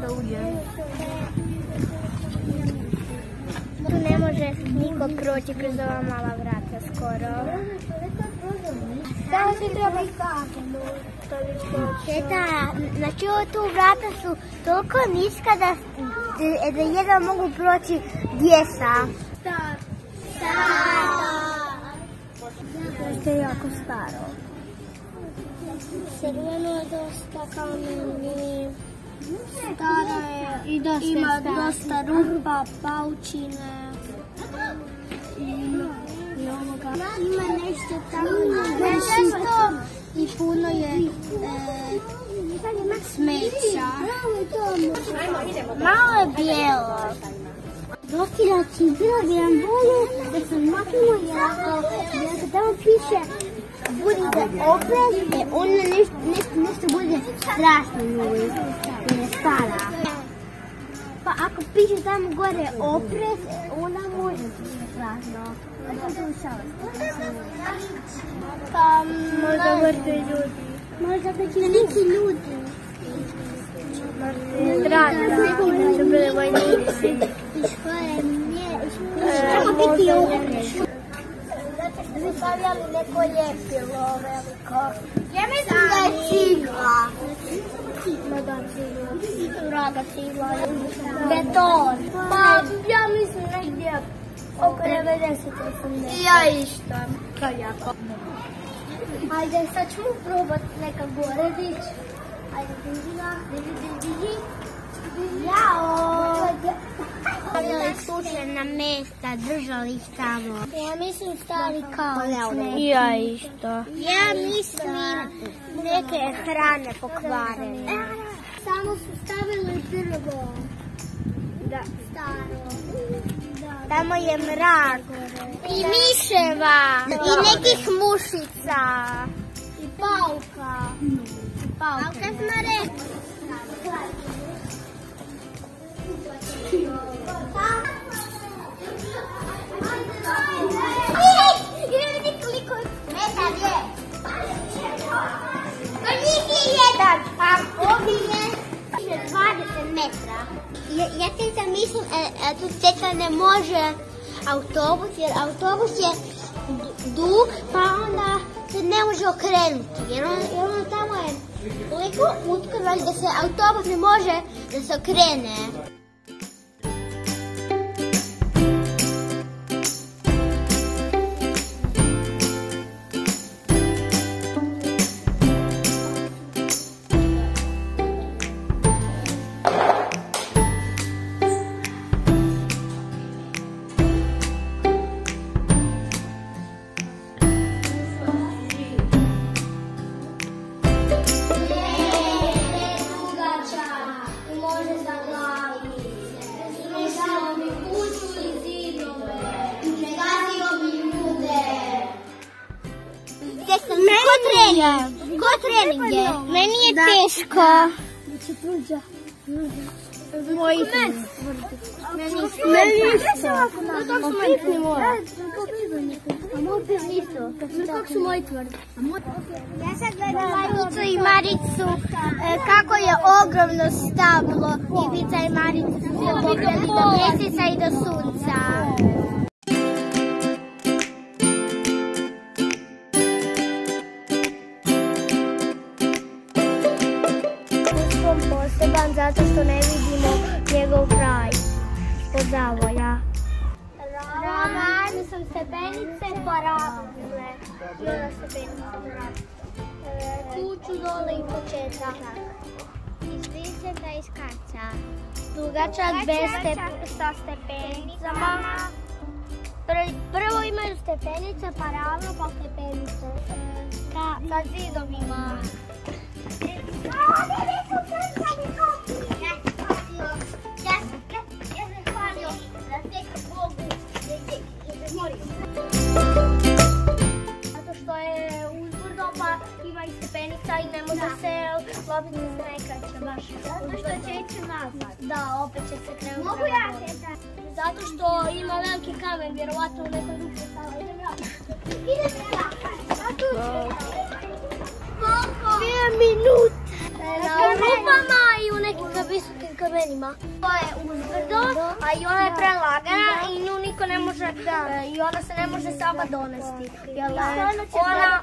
da uđem. Tu ne može niko proći kroz ova mala vrata skoro. Samo se treba znači ovo tu vrata su toliko niska da, da jedva mogu proći djeca. Što je jako staro. Crveno je dosta kameni. Stara je. I dosta Ima dosta rupa, paučine. I ovoga. Ima nešto tamo nešto i puno je e, smeća. Malo je bijelo. Dokidači, bilo bi nam bolje da se maknemo jer ako tamo piše budite oprez, e onda nešto, nešto, nešto bude strašno novo jer je stara. Pa ako piše tamo gore oprez, onda može biti strašno. Pa možda mrtvi ljudi. Možda neki neki ljudi. Zdravo, su bili vojnici. Treba biti oprez. Da bi stavljali neko veliko. Ja mislim da je cigla. Ma da, cigla. Draga cigla. Beton. Pa ja mislim negdje oko 90 80. Ja isto. Kao jako. Ajde, sad ćemo probati neka gore dići. Ajde, diži ga, diži, Stavljali sušena mesta, držali ih tamo. Ja mislim stari kao Ja isto. Ja mislim neke hrane pokvarene. Samo su stavili drvo. Da. Staro. Tamo je mrak. I miševa. I nekih mušica. I pauka. Pauka smo rekli. Ja ti zamislim, tu teta ne može autobus, jer autobus je dug, pa onda se ne može okrenuti. Jer on, tamo je toliko utkano da se autobus ne može da se okrene. Ko trening? Ko trening je? Meni je teško. Moj Meni isto. Opipni mora. Kako su moji tvrdi? Ja sad gledam Maricu i Maricu kako je ogromno stablo i Vica i Marica su se popeli do mjeseca i do sunca. Zato što ne vidimo njegov kraj od zavoja. Ravne sam stepenice poravne. I onda stepenice poravne. Kuću dole i početak. Izviceta iz kaca. Dugačak bez sa stepenicama. Prvo imaju stepenice, pa ravno, pa stepenice. Sa zidovima. Zato slobodni neka će baš. Zato što će ići nazad. Da, opet će se krenuti. Mogu ja se da. Zato što ima veliki kamen, vjerovatno u nekoj drugi stava. Idem ja. Idem ja. A tu Koliko? Dvije minute. Na rupama i u nekim visokim kamenima. To je uzbrdo, a i ona je prelagana i nju niko ne može, e, i ona se ne može sama donesti. Jel, e, ona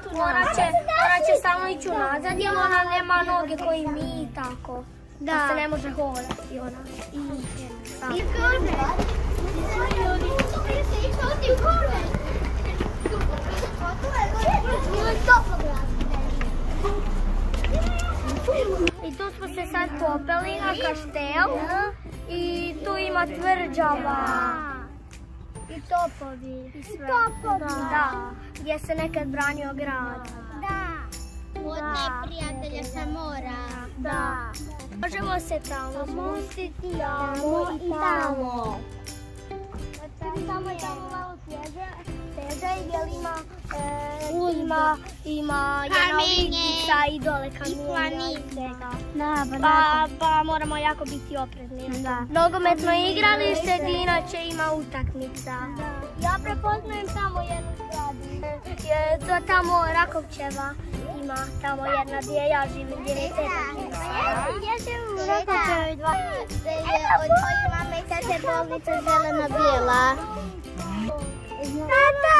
stalno ići unazad jer ona nema noge koji mi i tako. Da. se ne može hodati ona. I, I I tu smo se sad popeli na kaštel i tu ima tvrđava. I topovi. I topovi. Da, gdje se nekad branio grad. Da. Od neprijatelja sa mora. Da. Možemo se tamo spustiti, tamo i tamo. Tamo je tamo malo svježe, svježe jer ima, e, ima, ima jedna ulica i dole kamenja i svega. Da, Pa, pa moramo jako biti oprezni. Da. Nogometno igralište gdje inače ima utakmica. Ja prepoznajem tamo jednu zgradu. Je, to tamo Rakovčeva ima tamo jedna gdje ja živim, gdje je teta živa. Ja živim u Rakovčevoj dva. Od tvoje mame kad je bolnica zelena bijela. Tata!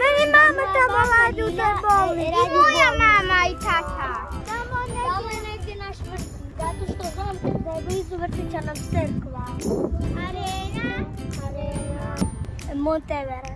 Meni mama tamo radi u toj bolnici. I moja mama i tata. Tamo negdje, negdje naš vrtić, zato što znam da je blizu vrtića nam crkva. Arena. Arena. மூத்த வேற